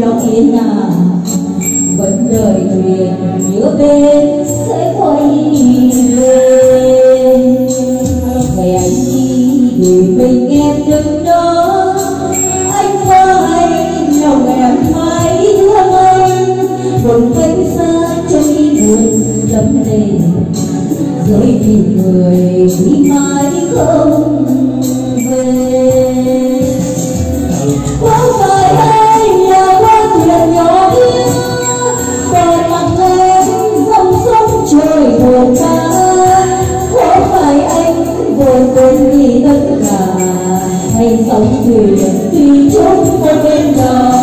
lòng yên hà vẫn đời thuyền nhớ bên sẽ quay về ngày anh đi gửi mình em đứng đó anh thơ anh lòng em mãi thương anh buồn vĩnh xa trong đi buồn đắm lệ rồi vì người đi mãi không về là hay sống thì tùy chốt một bên đời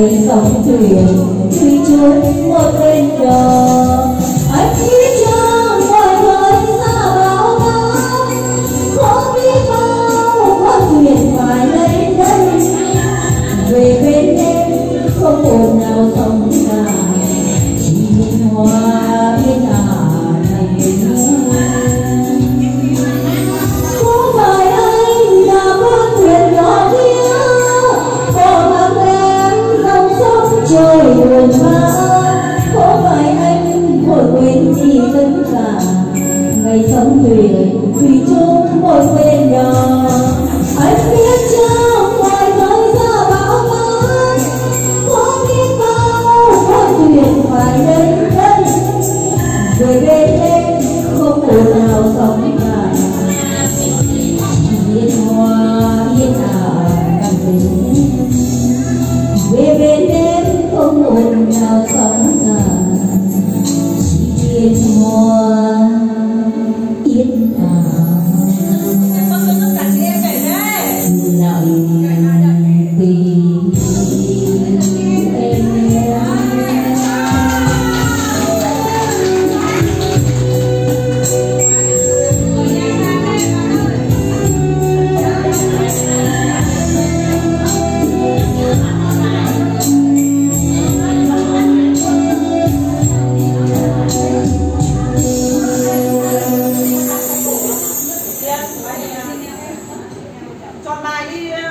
ngày dòng thuyền truy chuốt một bên đời my ears.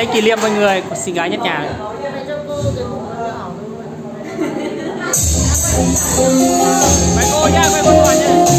lễ kỷ niệm mọi người của xinh gái nhất nhà này. Cô nha, mày cô nha.